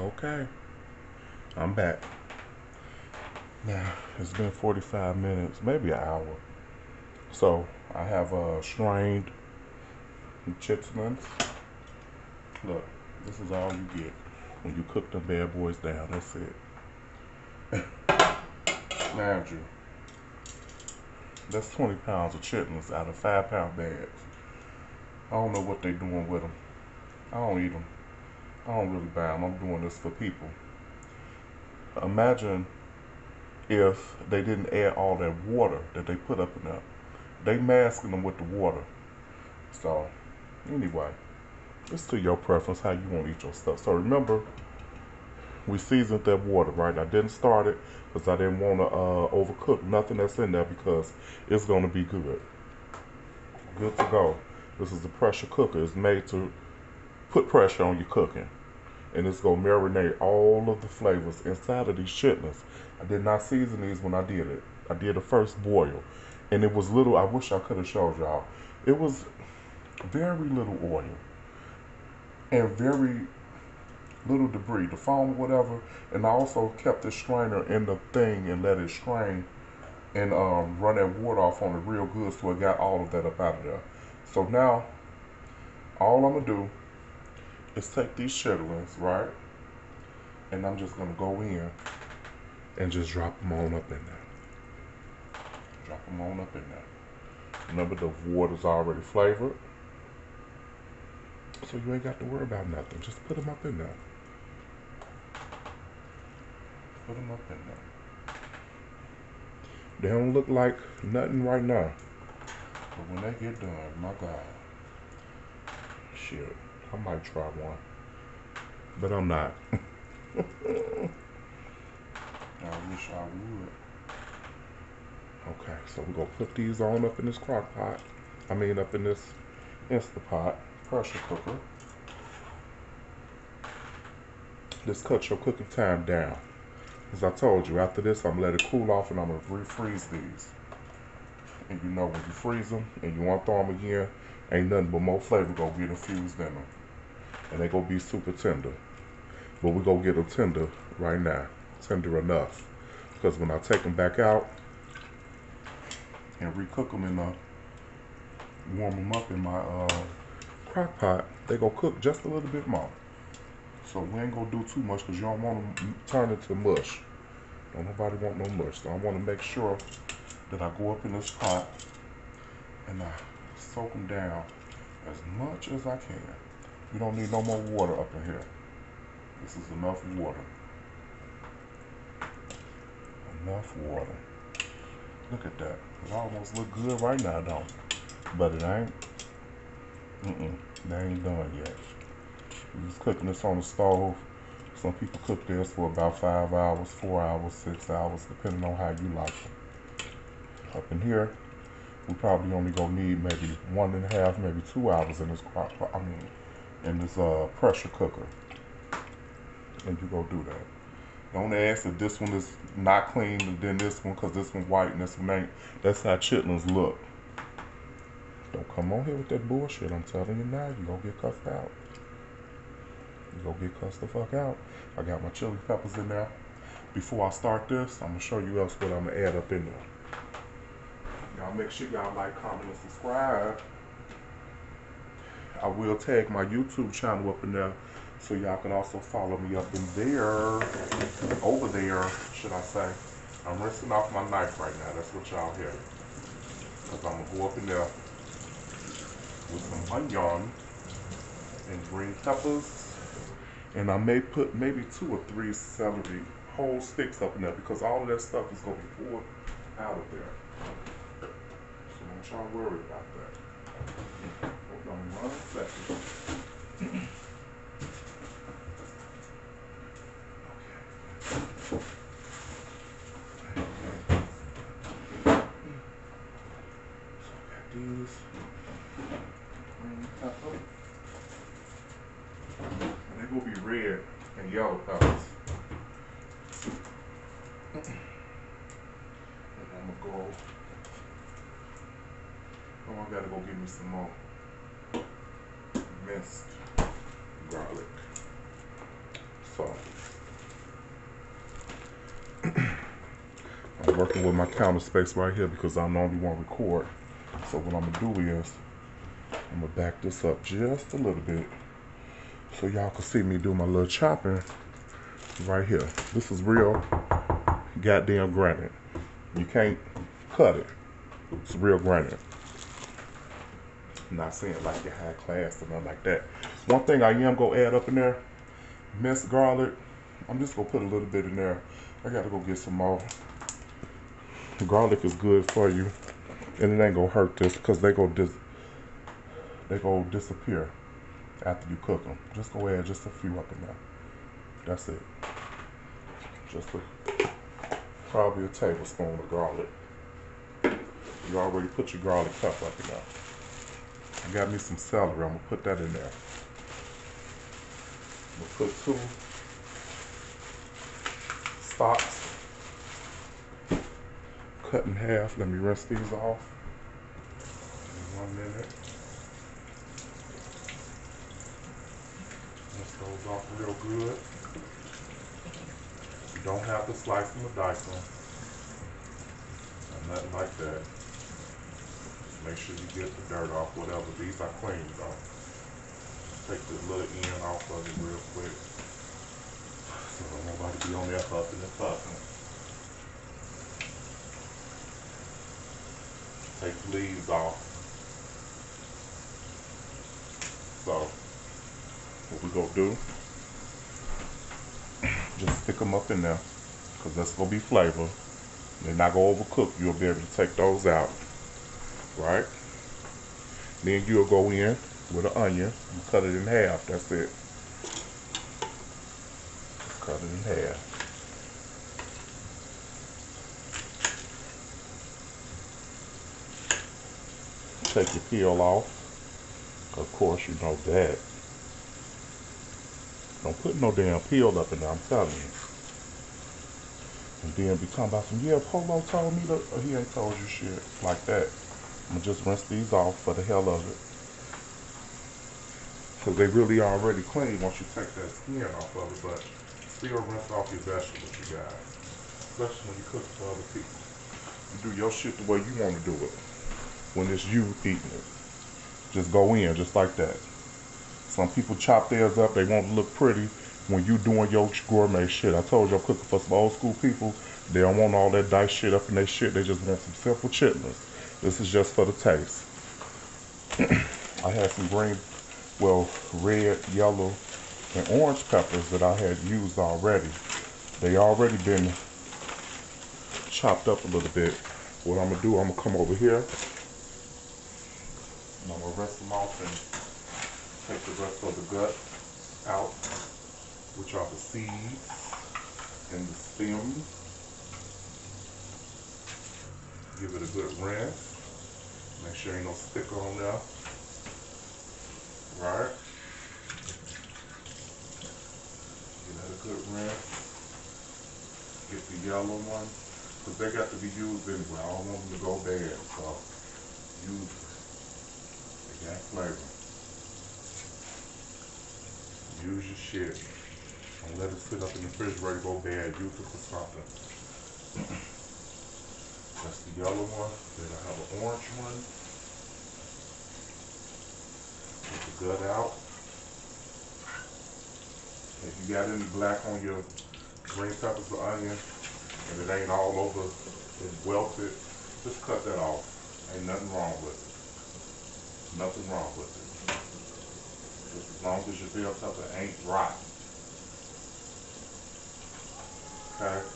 Okay. I'm back. Now, it's been 45 minutes, maybe an hour. So, I have uh, strained chitlins. Look, this is all you get when you cook the bad boys down. That's it. Now, you. That's 20 pounds of chitlins out of five pound bags. I don't know what they're doing with them. I don't eat them. I don't really buy them. I'm doing this for people. Imagine if they didn't add all that water that they put up in there. They masking them with the water. So, anyway, it's to your preference how you want to eat your stuff. So remember, we seasoned that water, right? I didn't start it because I didn't want to uh, overcook nothing that's in there because it's going to be good. Good to go. This is a pressure cooker. It's made to put pressure on your cooking and it's gonna marinate all of the flavors inside of these chitlins. I did not season these when I did it. I did the first boil, and it was little. I wish I could have showed y'all. It was very little oil and very little debris, the foam or whatever. And I also kept the strainer in the thing and let it strain and um, run that water off on it real good so it got all of that up out of there. So now, all I'm gonna do is take these chitlins, right? And I'm just gonna go in and just drop them on up in there. Drop them on up in there. Remember the water's already flavored. So you ain't got to worry about nothing. Just put them up in there. Put them up in there. They don't look like nothing right now. But when they get done, my God. Shit. I might try one. But I'm not. I wish I would. Okay, so we're gonna put these on up in this crock pot. I mean up in this Instapot pressure cooker. Just cut your cooking time down. As I told you, after this I'm gonna let it cool off and I'm gonna refreeze these. And you know when you freeze them and you want to throw them again, ain't nothing but more flavor gonna get infused in them and they gonna be super tender. But we gonna get them tender right now, tender enough. Because when I take them back out and recook them in the, warm them up in my uh, crock pot, they gonna cook just a little bit more. So we ain't gonna do too much because you don't want them turn into mush. Don't nobody want no mush. So I want to make sure that I go up in this pot and I soak them down as much as I can. You don't need no more water up in here. This is enough water. Enough water. Look at that. It almost look good right now, don't? But it ain't. Mm-mm. They ain't done yet. We're just cooking this on the stove. Some people cook this for about five hours, four hours, six hours, depending on how you like it. Up in here, we probably only gonna need maybe one and a half, maybe two hours in this crock pot. I mean, in this uh, pressure cooker. And you go do that. Don't ask if this one is not clean than this one because this one's white and this one ain't. That's how chitlins look. Don't come on here with that bullshit. I'm telling you now, you gonna get cussed out. You gonna get cussed the fuck out. I got my chili peppers in there. Before I start this, I'm gonna show you else what I'm gonna add up in there. Y'all make sure y'all like, comment, and subscribe. I will tag my YouTube channel up in there so y'all can also follow me up in there, over there, should I say. I'm rinsing off my knife right now. That's what y'all hear. Because I'm going to go up in there with some onion and green peppers. And I may put maybe two or three celery whole sticks up in there because all of that stuff is going to be poured out of there. So don't y'all worry about that on one second. these green pepper. And they will be red and yellow peppers. and I'm. Oh, go get me some more minced garlic. So I'm working with my counter space right here because I'm the only one record. So what I'm gonna do is I'm gonna back this up just a little bit so y'all can see me do my little chopping right here. This is real goddamn granite. You can't cut it. It's real granite. Not saying like you're high class or nothing like that. One thing I am gonna add up in there, minced garlic. I'm just gonna put a little bit in there. I gotta go get some more. Garlic is good for you, and it ain't gonna hurt this because they go dis they go disappear after you cook them. Just go add just a few up in there. That's it. Just a, probably a tablespoon of garlic. You already put your garlic pepper up in there. I got me some celery. I'm gonna put that in there. I'm gonna put two stalks cut in half. Let me rinse these off. In one minute. Rinse those off real good. You don't have to slice them or dice them. Nothing like that. Make sure you get the dirt off, whatever. These are clean though. Take the little end off of it real quick. So don't nobody be on there huffing and puffing. Take the leaves off. So, what we gonna do, just stick them up in there, cause that's gonna be flavor. They're not gonna overcook. You'll be able to take those out right? Then you'll go in with an onion and cut it in half. That's it. cut it in half. Take your peel off. Of course, you know that. Don't put no damn peel up in there, I'm telling you. And then be talking about some, yeah, Polo told me to, he ain't told you shit like that. I'm just rinse these off for the hell of it. Cause they really are already clean once you take that skin off of it, but still rinse off your vegetables, you guys. Especially when you cook for other people. You do your shit the way you wanna do it. When it's you eating it. Just go in, just like that. Some people chop theirs up, they want to look pretty when you doing your gourmet shit. I told you I'm cooking for some old school people. They don't want all that dice shit up in their shit. They just want some simple chitlins. This is just for the taste. I had some green, well, red, yellow, and orange peppers that I had used already. They already been chopped up a little bit. What I'm gonna do, I'm gonna come over here. And I'm gonna rest them off and take the rest of the gut out, which are the seeds and the stems. Give it a good rinse. Make sure ain't no sticker on there. Right. Get that a good rinse. Get the yellow one. Because they got to be used anyway. I don't want them to go bad. So use it. They got flavor. Use your shit. Don't let it sit up in the refrigerator go bad. Use it for something. That's the yellow one. Then I have an orange one. Get the gut out. If you got any black on your green peppers or onion, and it ain't all over, it's welted, just cut that off. Ain't nothing wrong with it. Nothing wrong with it. Just as long as your bell pepper ain't rotten. Okay?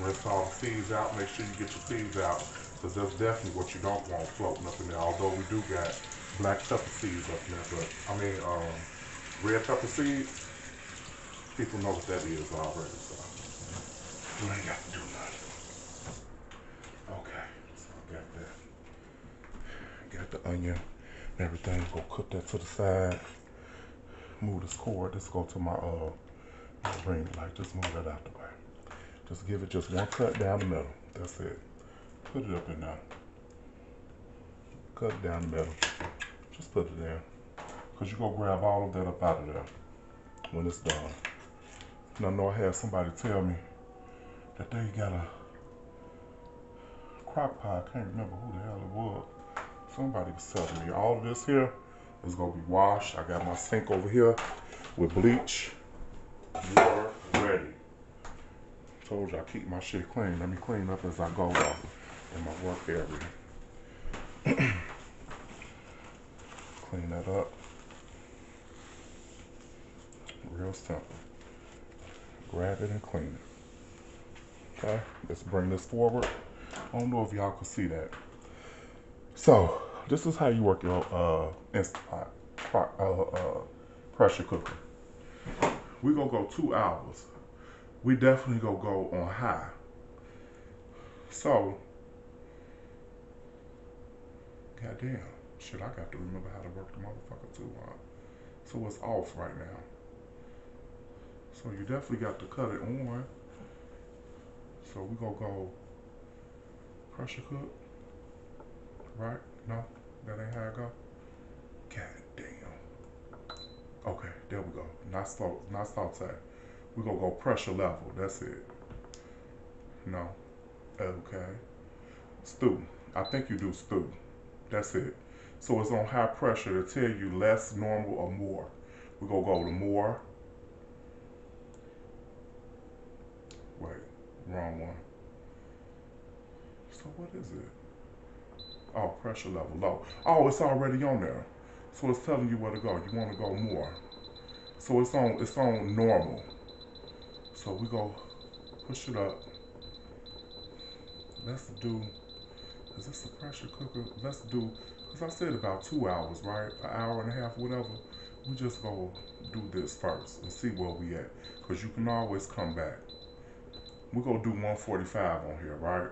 rinse all the seeds out. Make sure you get your seeds out because that's definitely what you don't want floating up in there. Although we do got black pepper seeds up there, but I mean um, red pepper seeds. People know what that is already, so you ain't got to do nothing. Okay, so I got that. Got the onion and everything. Go cook that to the side. Move this cord. This go to my uh ring light. Just move that out the way. Just give it just one cut down the middle. That's it. Put it up in there. Cut down the middle. Just put it there. Because you're going to grab all of that up out of there when it's done. And I know I had somebody tell me that they got a crock pot. I can't remember who the hell it was. Somebody was telling me all of this here is gonna be washed. I got my sink over here with bleach, water ready. Told you I keep my shit clean. Let me clean up as I go in my work area. clean that up. Real simple. Grab it and clean it. Okay, let's bring this forward. I don't know if y'all can see that. So, this is how you work your uh, Instant Pot uh, uh, pressure cooker. We're gonna go two hours. We definitely gonna go on high. So, goddamn, shit, I got to remember how to work the motherfucker too, huh? So it's off right now. So you definitely got to cut it on. So we gonna go pressure cook, right? No, that ain't how I go. God damn. Okay, there we go. Not slow, not saute. We gonna go pressure level. That's it. No. Okay. Stew. I think you do stew. That's it. So it's on high pressure to tell you less, normal, or more. We're gonna go to more. Wait, wrong one. So what is it? Oh, pressure level low. Oh, it's already on there. So it's telling you where to go. You want to go more. So it's on it's on normal. So we go push it up. Let's do is this a pressure cooker? Let's do I said about two hours, right? An hour and a half, whatever. We just go do this first and see where we at. Cause you can always come back. We're gonna do 145 on here, right?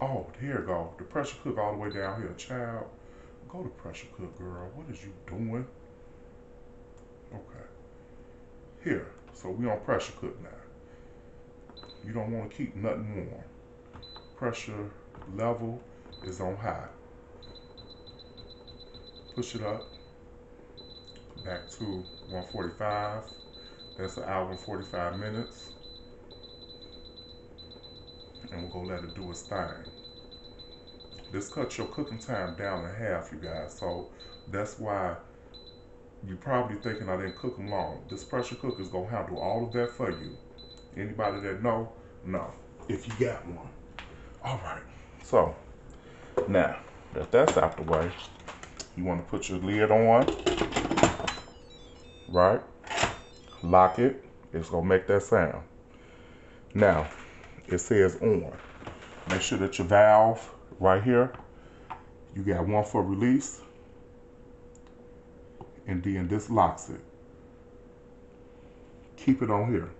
Oh, here go. The pressure cook all the way down here. Child, go to pressure cook, girl. What is you doing? Okay. Here. So we on pressure cook now. You don't want to keep nothing warm. Pressure level is on high. Push it up. Back to 145. That's an hour and 45 minutes and we're gonna let it do its thing. This cuts your cooking time down in half, you guys. So that's why you're probably thinking I didn't cook them long. This pressure cooker is gonna handle all of that for you. Anybody that know, know. If you got one. All right. So now that that's out the way, you want to put your lid on, right? Lock it. It's gonna make that sound. Now it says on. Make sure that your valve right here, you got one for release, and then this locks it. Keep it on here.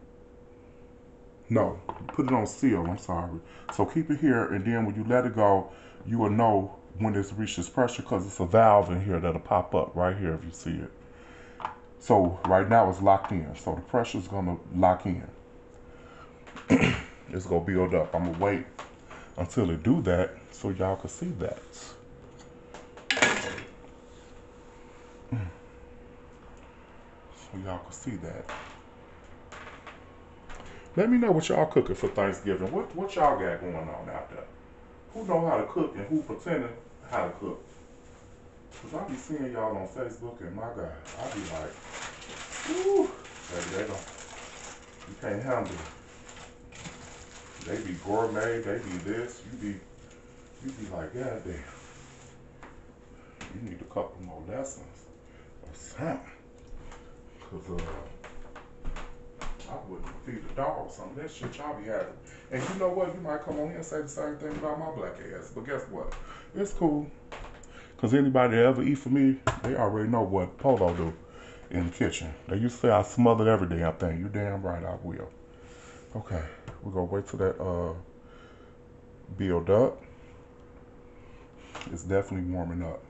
No, put it on seal, I'm sorry. So keep it here, and then when you let it go, you will know when it's reached its pressure because it's a valve in here that'll pop up right here if you see it. So right now it's locked in. So the pressure is gonna lock in. it's gonna build up. I'm gonna wait until it do that so y'all can see that. So y'all can see that. Let me know what y'all cooking for Thanksgiving. What what y'all got going on out there? Who know how to cook and who pretending how to cook? Cause I be seeing y'all on Facebook and my God, I be like, baby, they don't, you can't handle it. They be gourmet, they be this, you be, you be like, God damn. You need a couple more lessons or something. Cause uh, I wouldn't feed a dog some of that shit y'all be having. And you know what? You might come on here and say the same thing about my black ass. But guess what? It's cool. Cause anybody that ever eat for me, they already know what Polo do in the kitchen. They used to say I smothered every damn thing. You damn right I will. Okay, we're gonna wait till that uh, build up. It's definitely warming up.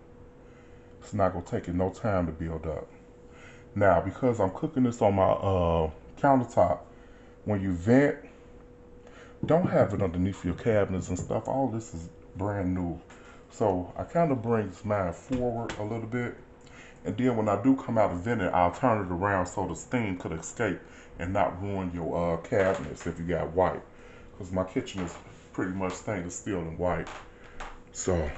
It's not gonna take it no time to build up. Now, because I'm cooking this on my uh, countertop, when you vent, don't have it underneath your cabinets and stuff. All this is brand new. So I kind of bring mine forward a little bit. And then when I do come out of venting, I'll turn it around so the steam could escape and not ruin your uh, cabinets if you got white. Because my kitchen is pretty much stainless steel and white. So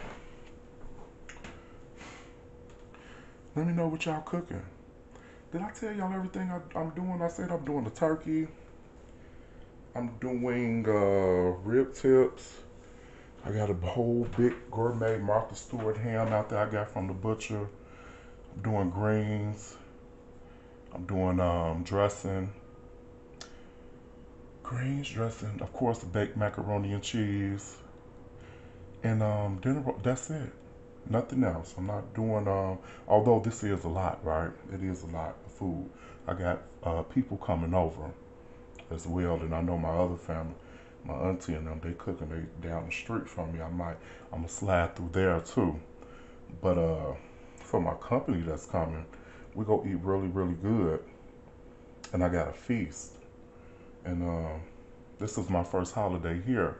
let me know what y'all cooking. Did I tell y'all everything I, am doing? I said I'm doing the turkey. I'm doing uh, rib tips. I got a whole big gourmet Martha Stewart ham out there I got from the butcher. I'm doing greens. I'm doing um, dressing. Greens dressing, of course, baked macaroni and cheese. And um, dinner, that's it. Nothing else. I'm not doing, um, although this is a lot, right? It is a lot of food. I got uh, people coming over as well, and I know my other family my auntie and them, they cooking they down the street from me. I might I'm gonna slide through there too. But uh for my company that's coming, we go eat really, really good. And I got a feast. And uh, this is my first holiday here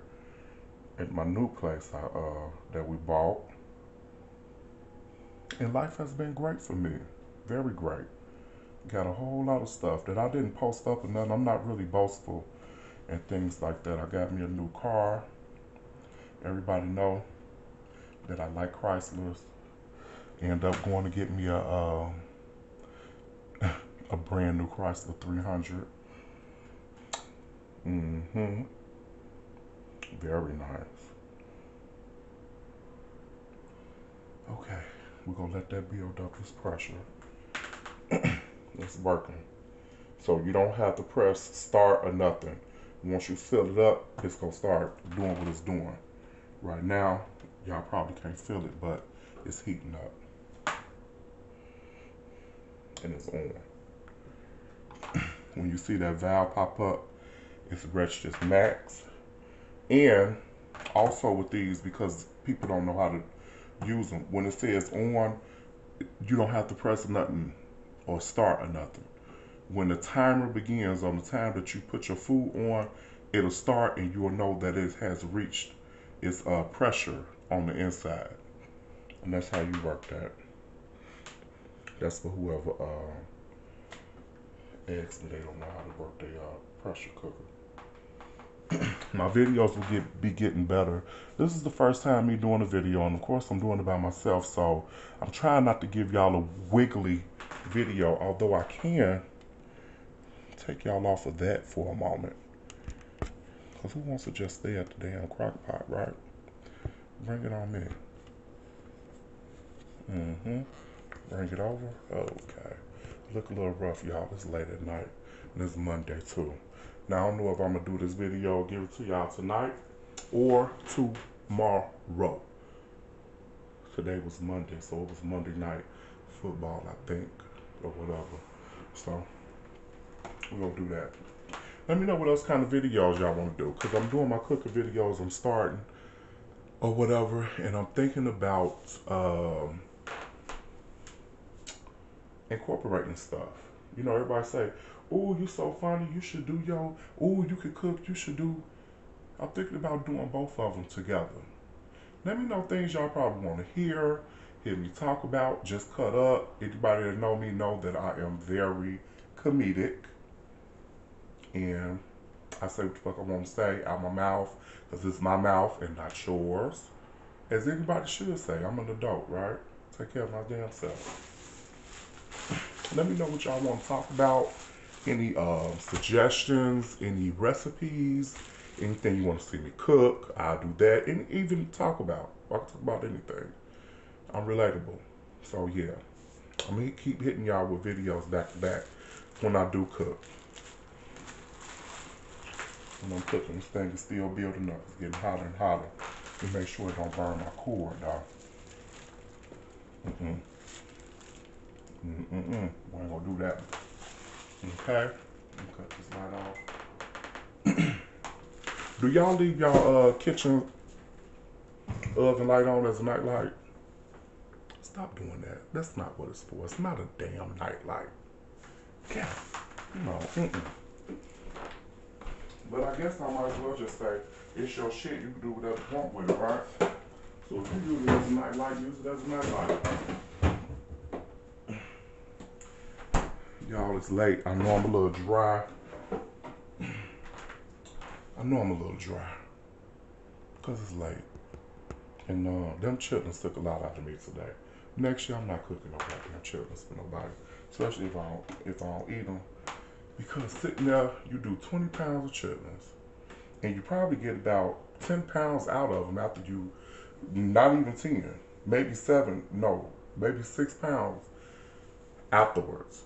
at my new place I, uh, that we bought. And life has been great for me. Very great. Got a whole lot of stuff that I didn't post up or nothing. I'm not really boastful and things like that. I got me a new car. Everybody know that I like Chryslers. End up going to get me a uh, a brand new Chrysler 300. Mm-hmm. Very nice. Okay, we're gonna let that build up this pressure. It's working. So you don't have to press start or nothing. Once you fill it up, it's gonna start doing what it's doing. Right now, y'all probably can't feel it, but it's heating up. And it's on. when you see that valve pop up, it's registered max. And also with these, because people don't know how to use them, when it says on, you don't have to press nothing or start or nothing when the timer begins on the time that you put your food on, it'll start and you'll know that it has reached its uh, pressure on the inside. And that's how you work that. That's for whoever uh, asks me they don't know how to work their uh, pressure cooker. my videos will get be getting better. This is the first time me doing a video, and of course I'm doing it by myself, so I'm trying not to give y'all a wiggly video, although I can take y'all off of that for a moment. Because who wants to just stay at the damn crock pot, right? Bring it on me. Mm-hmm. Bring it over. Okay. Look a little rough, y'all. It's late at night. And it's Monday, too. Now, I don't know if I'm going to do this video, give it to y'all tonight or tomorrow. Today was Monday, so it was Monday night football, I think, or whatever. So, we're gonna do that. Let me know what else kind of videos y'all want to do, cause I'm doing my cooking videos. I'm starting or whatever, and I'm thinking about um, incorporating stuff. You know, everybody say, "Oh, you so funny. You should do your. Oh, you could cook. You should do." I'm thinking about doing both of them together. Let me know things y'all probably want to hear, hear me talk about, just cut up. Anybody that know me know that I am very comedic and I say what the fuck I want to say out my mouth because it's my mouth and not yours. As anybody should say, I'm an adult, right? Take care of my damn self. Let me know what y'all want to talk about. Any uh, suggestions, any recipes, anything you want to see me cook, I'll do that. And even talk about. I can talk about anything. I'm relatable. So yeah. I'm gonna keep hitting y'all with videos back to back when I do cook. When I'm cooking, this thing is still building up. It's getting hotter and hotter. To make sure it don't burn my cord, dog. Mm-mm. Mm-mm-mm. We ain't gonna do that. Okay? Cut this light off. do y'all leave y'all uh, kitchen oven light on as a night light? Stop doing that. That's not what it's for. It's not a damn night light. Yeah. No. Mm-mm. But I guess I might as well just say, it's your shit, you can do whatever you want with it, right? So if you use it as a nightlight, use it as a nightlight. Y'all, it's late. I know I'm a little dry. I know I'm a little dry. because it's late. And uh, them chitlins took a lot out of me today. Next year, I'm not cooking no goddamn chitlins for nobody, especially if I don't, if I don't eat them. Because sitting there, you do 20 pounds of chitlins, and you probably get about 10 pounds out of them after you, not even 10, maybe seven, no, maybe six pounds afterwards.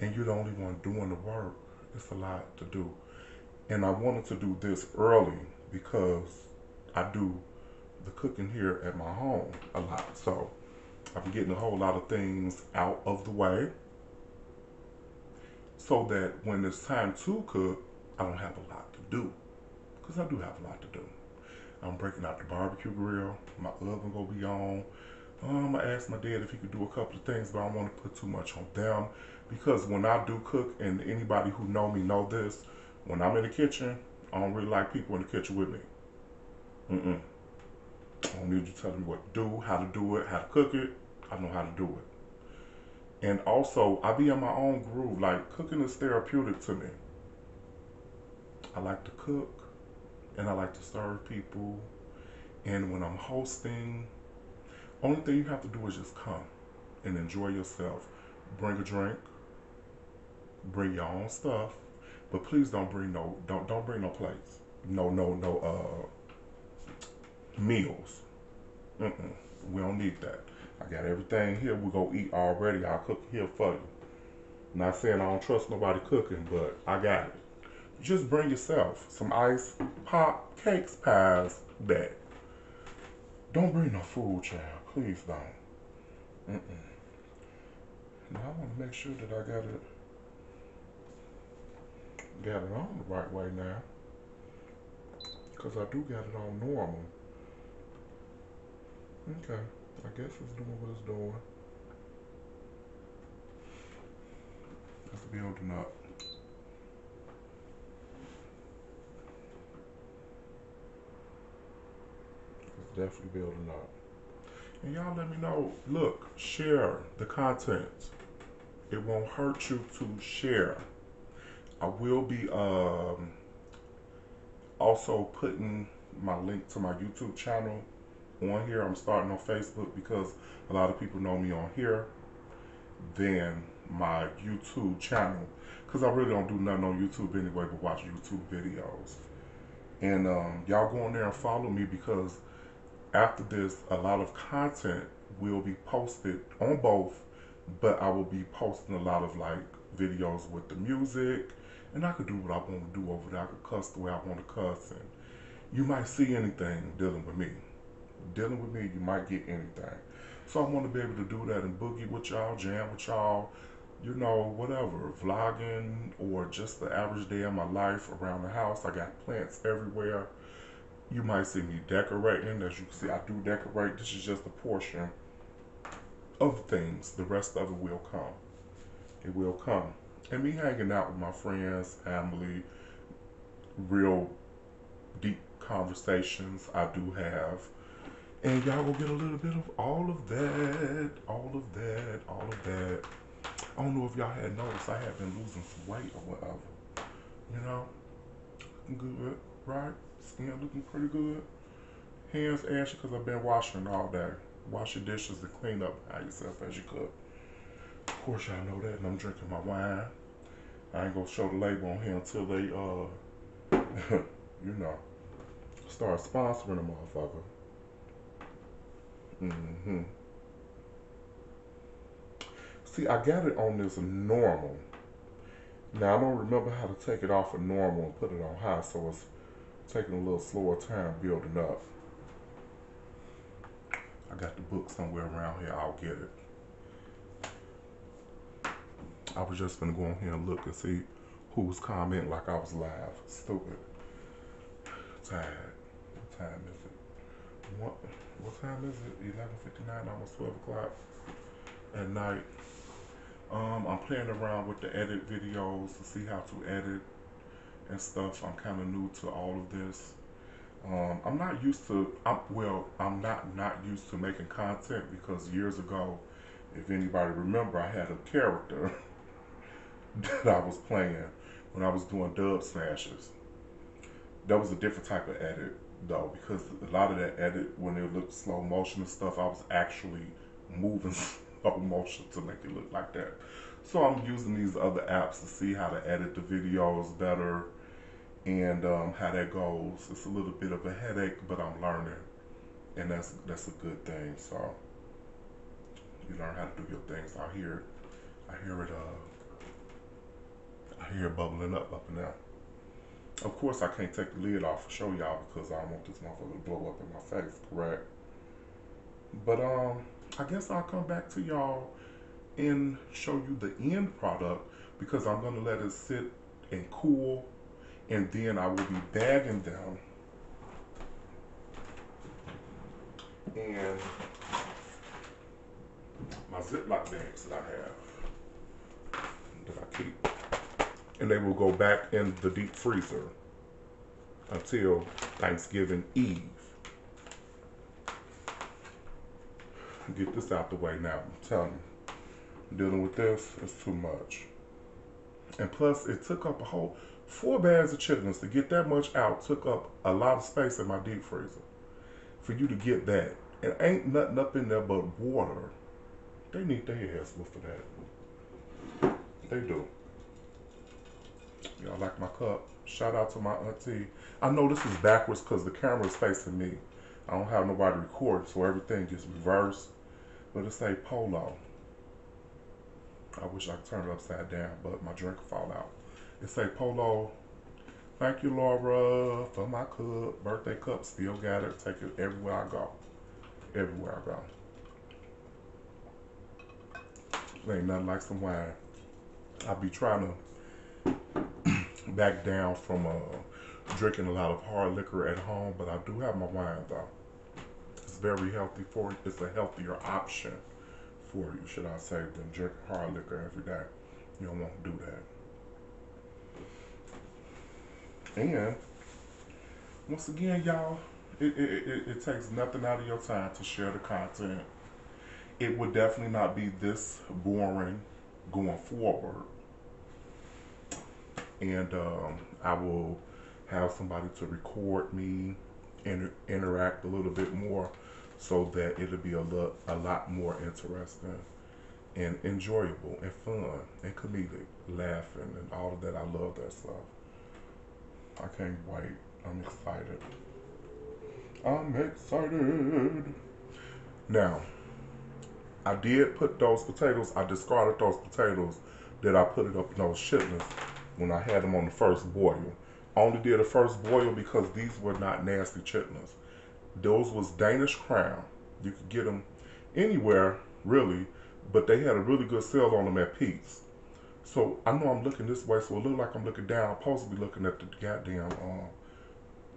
And you're the only one doing the work. It's a lot to do. And I wanted to do this early because I do the cooking here at my home a lot. So I'm getting a whole lot of things out of the way so that when it's time to cook, I don't have a lot to do. Because I do have a lot to do. I'm breaking out the barbecue grill. My oven gonna be on. Um, I asked my dad if he could do a couple of things, but I don't want to put too much on them because when I do cook, and anybody who know me know this, when I'm in the kitchen, I don't really like people in the kitchen with me. Mm-mm. I don't need you telling me what to do, how to do it, how to cook it. I know how to do it. And also, I be in my own groove. Like, cooking is therapeutic to me. I like to cook, and I like to serve people. And when I'm hosting, only thing you have to do is just come and enjoy yourself. Bring a drink, bring your own stuff, but please don't bring no don't don't bring no plates. No no no uh meals. Mm-mm. We don't need that. I got everything here. We go eat already. I'll cook here for you. Not saying I don't trust nobody cooking, but I got it. Just bring yourself some ice, pop, cakes, pies, that. Don't bring no food, child. Please don't. Mm-mm. Now I want to make sure that I got it got it on the right way now. Because I do got it on normal. Okay. I guess it's doing what it's doing. It's building up. It's definitely building up. And y'all let me know. Look, share the content. It won't hurt you to share. I will be um, also putting my link to my YouTube channel on here. I'm starting on Facebook because a lot of people know me on here than my YouTube channel because I really don't do nothing on YouTube anyway but watch YouTube videos. And um, y'all go on there and follow me because after this, a lot of content will be posted on both, but I will be posting a lot of like videos with the music and I could do what I want to do over there. I could cuss the way I want to cuss, and you might see anything dealing with me. Dealing with me, you might get anything. So I want to be able to do that and boogie with y'all, jam with y'all, you know, whatever, vlogging or just the average day of my life around the house. I got plants everywhere. You might see me decorating. As you can see, I do decorate. This is just a portion of things. The rest of it will come. It will come and me hanging out with my friends, family, real deep conversations I do have. And y'all will get a little bit of all of that, all of that, all of that. I don't know if y'all had noticed I have been losing some weight or whatever. You know? Looking good, right? Skin looking pretty good. Hands ashy because I've been washing all day. Wash your dishes and clean up by yourself as you cook. Of course, y'all know that, and I'm drinking my wine. I ain't gonna show the label on here until they, uh, you know, start sponsoring the motherfucker. Mm-hmm. See, I got it on this normal. Now, I don't remember how to take it off of normal and put it on high, so it's taking a little slower time building up. I got the book somewhere around here. I'll get it. I was just gonna go on here and look and see who was commenting like I was live. Stupid. Tired. What time is it? What what time is it? Eleven fifty nine, almost twelve o'clock at night. Um, I'm playing around with the edit videos to see how to edit and stuff. I'm kind of new to all of this. Um, I'm not used to. I'm, well, I'm not not used to making content because years ago, if anybody remember, I had a character that I was playing when I was doing Dubsmashers. that was a different type of edit though, because a lot of that edit when it looked slow motion and stuff, I was actually moving slow motion to make it look like that. So I'm using these other apps to see how to edit the videos better and um, how that goes. It's a little bit of a headache, but I'm learning, and that's that's a good thing. So you learn how to do your things. I hear, I hear it. Uh, I hear it bubbling up up and down. Of course, I can't take the lid off to show y'all because I don't want this motherfucker to blow up in my face. Correct. But um, I guess I'll come back to y'all and show you the end product because I'm gonna let it sit and cool and then I will be bagging them and my Ziploc bags that I have that I keep. And they will go back in the deep freezer until Thanksgiving Eve. Get this out the way now. I'm telling you, dealing with this is too much. And plus, it took up a whole Four bags of chitlins to get that much out took up a lot of space in my deep freezer. For you to get that. And ain't nothing up in there but water. They need their ass for that. They do. Y'all like my cup? Shout out to my auntie. I know this is backwards because the camera is facing me. I don't have nobody record, so everything just reversed. But it say polo. I wish I could turn it upside down, but my drink will fall out. It say Polo. Thank you, Laura, for my cup. Birthday cup. Still got it. Take it everywhere I go. Everywhere I go. Ain't nothing like some wine. I be trying to back down from uh, drinking a lot of hard liquor at home, but I do have my wine though. It's very healthy for you. It's a healthier option for you, should I say, than drinking hard liquor every day. You don't want to do that. And once again, y'all, it, it, it, it, takes nothing out of your time to share the content. It would definitely not be this boring going forward. And um, I will have somebody to record me and interact a little bit more so that it'll be a lot, a lot more interesting and enjoyable and fun and comedic, laughing and all of that. I love that stuff. I can't wait. I'm excited. I'm excited. Now, I did put those potatoes, I discarded those potatoes that I put it up in those chitlins when I had them on the first boil. I only did the first boil because these were not nasty chitlins. Those was Danish Crown. You could get them anywhere, really, but they had a really good sale on them at Pete's. So I know I'm looking this way, so it look like I'm looking down. I'm supposed to be looking at the goddamn um,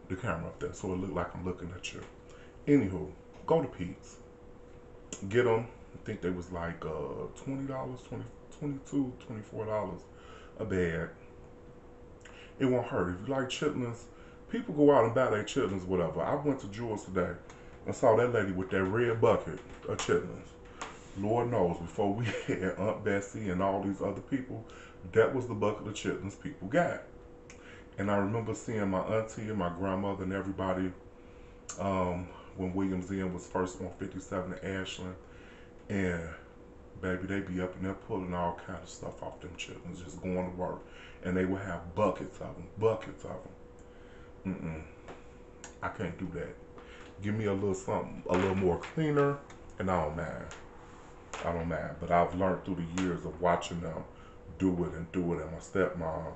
the camera up there, so it look like I'm looking at you. Anywho, go to Pete's. Get them. I think they was like uh, twenty dollars, 20 22 24 dollars a bag. It won't hurt. If you like chitlins, people go out and buy their chitlins, whatever. I went to Jewel's today and saw that lady with that red bucket of chitlins. Lord knows, before we had Aunt Bessie and all these other people, that was the bucket of chitlins people got. And I remember seeing my auntie and my grandmother and everybody um, when Williams Inn was first on 57 in Ashland. And baby, they be up in there pulling all kind of stuff off them chitlins, just going to work. And they would have buckets of them, buckets of them. Mm-mm. I can't do that. Give me a little something, a little more cleaner, and I don't mind. I don't mind. But I've learned through the years of watching them do it and do it, and my stepmom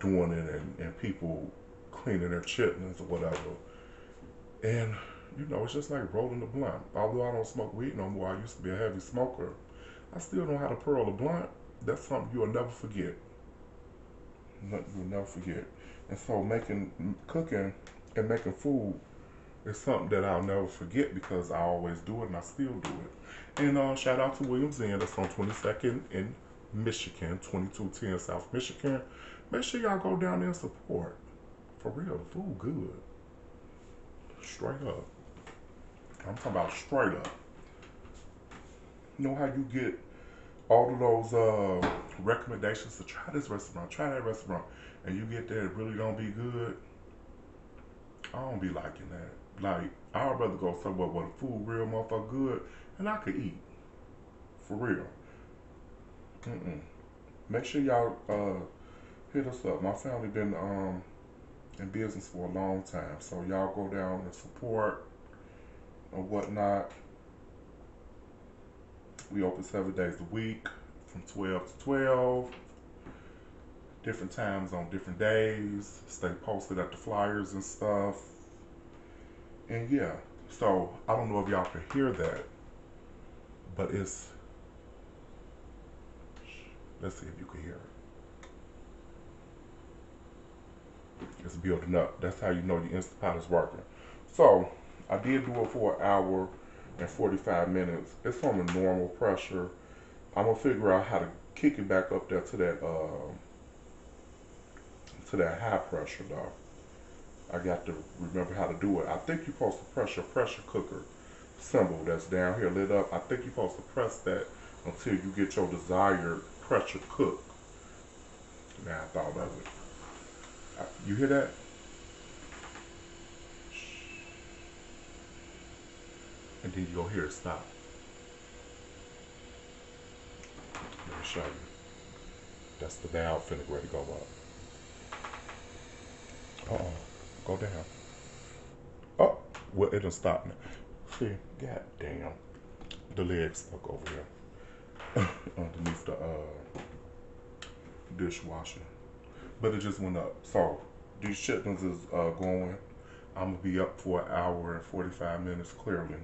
doing it, and, and people cleaning their chitlins or whatever. And you know, it's just like rolling a blunt. Although I don't smoke weed no more, I used to be a heavy smoker. I still know how to pearl a blunt. That's something you'll never forget. You'll never forget. And so making, cooking, and making food is something that I'll never forget because I always do it and I still do it. And uh, shout out to Williams Inn. That's on 22nd in Michigan, 2210 South Michigan. Make sure y'all go down there and support. For real, food good. Straight up. I'm talking about straight up. You know how you get all of those uh, recommendations to try this restaurant, try that restaurant, and you get there, it really don't be good. I don't be liking that. Like, I'd rather go somewhere where the food real motherfucker good and I could eat. For real. Mm-mm. Make sure y'all uh, hit us up. My family been um, in business for a long time, so y'all go down and support or whatnot. We open seven days a week from 12 to 12. Different times on different days. Stay posted at the flyers and stuff. And yeah, so I don't know if y'all can hear that, but it's. Let's see if you can hear it. It's building up. That's how you know your Instapot is working. So I did do it for an hour and 45 minutes. It's on a normal pressure. I'm gonna figure out how to kick it back up there to that uh, to that high pressure though. I got to remember how to do it. I think you're supposed to press your pressure cooker symbol that's down here lit up. I think you're supposed to press that until you get your desired pressure cook. Now I thought of it. You hear that? And then you'll hear it stop. Let me show you. That's the valve finna ready to go up. Uh oh, go down. Oh, well it'll stop now. See, god damn. The leg stuck over here. Underneath the uh, dishwasher. But it just went up. So these shipments is uh, going. I'm gonna be up for an hour and 45 minutes clearly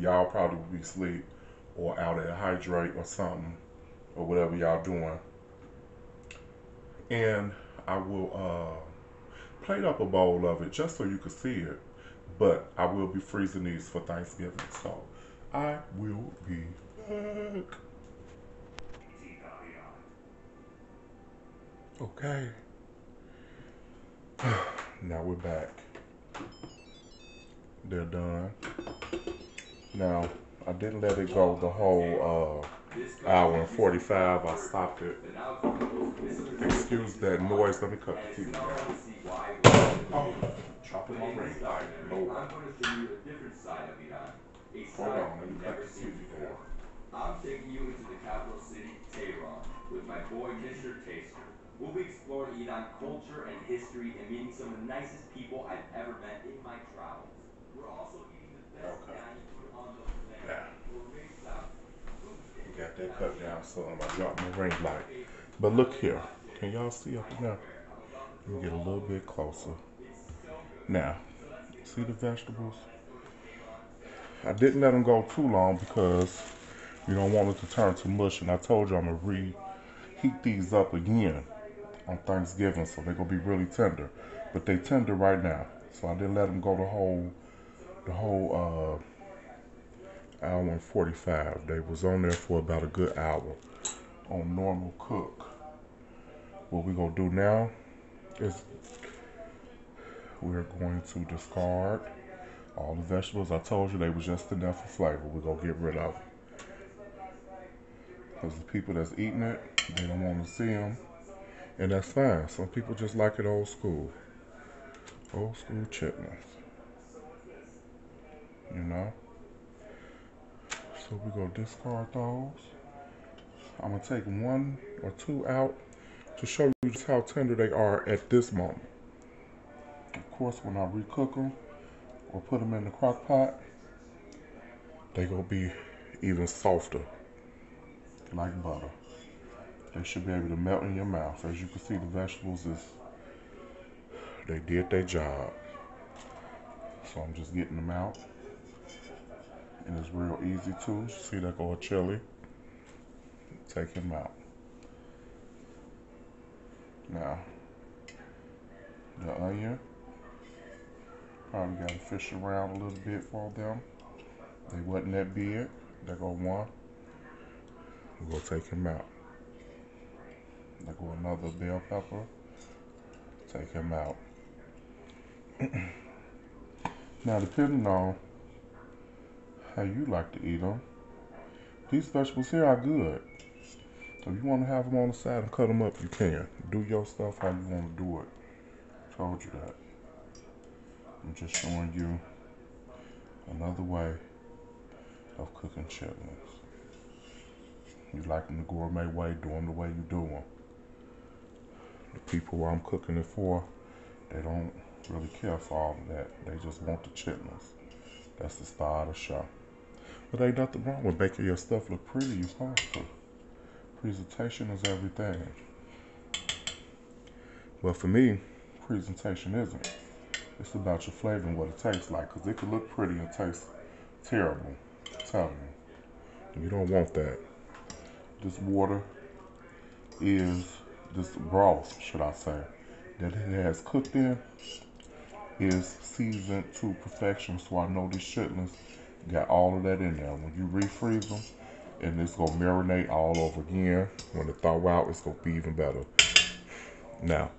y'all probably be asleep or out at hydrate or something or whatever y'all doing. And I will uh, plate up a bowl of it just so you can see it. But I will be freezing these for Thanksgiving. So I will be back. Okay. now we're back. They're done. Now, I didn't let it go the whole uh, hour and 45. I stopped it. Excuse that noise. Let me cut the TV down. Oh, chopping my ring. Lord. Hold on, let me cut the TV down. I'm taking you into the capital city, Tehran, with my boy, Mr. Taster. We'll be exploring Iran culture and history and meeting some of the nicest people I've ever met in my travels. We're also eating the best okay. got that cut down so I'm gonna drop my ring light. But look here. Can y'all see up now? Let me get a little bit closer. Now, see the vegetables? I didn't let them go too long because you don't want it to turn to mush. And I told you I'm gonna reheat these up again on Thanksgiving, so they're gonna be really tender. But they tender right now, so I didn't let them go the whole, the whole. Uh, hour and 45. They was on there for about a good hour on normal cook. What we're going to do now is we're going to discard all the vegetables. I told you they was just enough for flavor. We're going to get rid of them. Because the people that's eating it, they don't want to see them. And that's fine. Some people just like it old school. Old school chitlins. You know? So going to discard those. I'm going to take one or two out to show you just how tender they are at this moment. Of course, when I recook them or put them in the crock pot, they're going to be even softer, like butter. They should be able to melt in your mouth. As you can see, the vegetables is, they did their job. So I'm just getting them out and it's real easy too. See that go chili. Take him out. Now, the onion, probably got to fish around a little bit for them. They wasn't that big. There go one. We're gonna take him out. There go another bell pepper. Take him out. now, depending on how you like to eat them. These vegetables here are good. If you want to have them on the side and cut them up, you can. Do your stuff how you want to do it. Told you that. I'm just showing you another way of cooking chitlins. You like them the gourmet way, do them the way you do them. The people I'm cooking it for, they don't really care for all of that. They just want the chitlins. That's the star of the show. But ain't nothing wrong with making your stuff look pretty. Supposed to. Presentation is everything. But for me, presentation isn't. It's about your flavor and what it tastes like. Because it could look pretty and taste terrible. Tell me. You don't want that. This water is, this broth, should I say, that it has cooked in is seasoned to perfection. So I know these chitlins got all of that in there. When you refreeze them, and it's gonna marinate all over again. When it thaw out, it's gonna be even better. Now,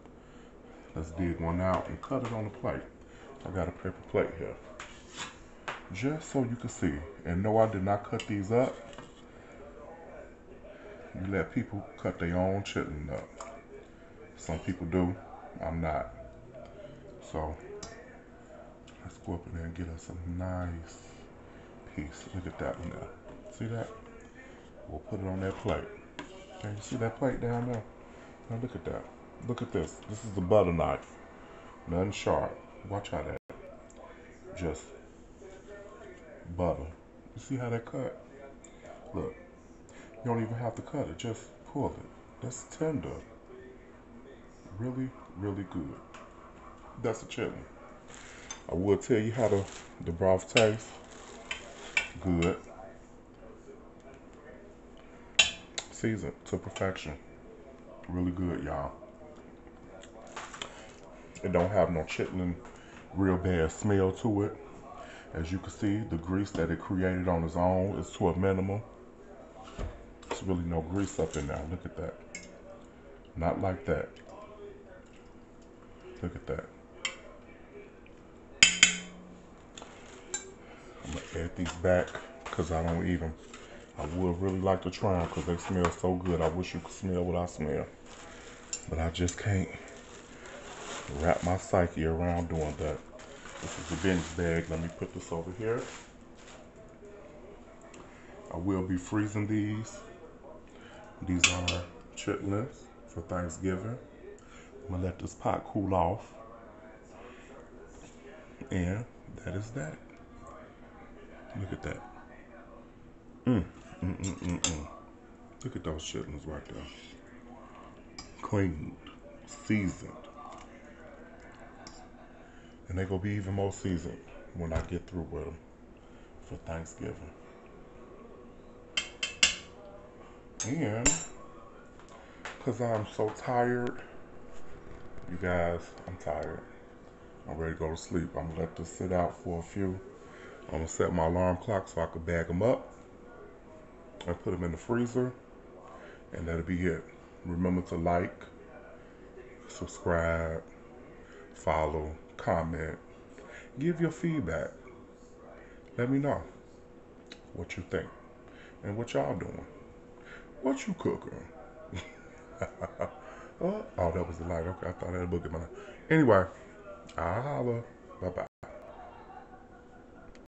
let's dig one out and cut it on the plate. I got a paper plate here. Just so you can see. And no, I did not cut these up. You let people cut their own chitlin up. Some people do. I'm not. So, let's go up in there and get us a nice piece. Look at that one there. See that? We'll put it on that plate. Can you see that plate down there? Now look at that. Look at this. This is the butter knife. None sharp. Watch how that. Just butter. You see how that cut? Look. You don't even have to cut it. Just pull it. That's tender. Really, really good. That's a chitlin. I will tell you how the, the broth tastes. Good. seasoned to perfection. Really good, y'all. It don't have no chitlin real bad smell to it. As you can see, the grease that it created on its own is to a minimum. There's really no grease up in there. Look at that. Not like that. Look at that. I'm gonna add these back because I don't even I would really like to try them because they smell so good. I wish you could smell what I smell. But I just can't wrap my psyche around doing that. This is the Benny's bag. Let me put this over here. I will be freezing these. These are chitlins for Thanksgiving. I'm gonna let this pot cool off. And that is that. Look at that. Mm. Mm-mm-mm-mm. Look at those chitlins right there. Cleaned, seasoned. And they're gonna be even more seasoned when I get through with them for Thanksgiving. And because I'm so tired, you guys, I'm tired. I'm ready to go to sleep. I'm gonna let this sit out for a few. I'm gonna set my alarm clock so I can bag them up. and put them in the freezer, and that'll be it. Remember to like, subscribe, follow, comment, give your feedback. Let me know what you think and what y'all doing. What you cooking? oh, oh, that was the light. Okay, I thought I had a book in my. Anyway, I'll holla. Bye bye.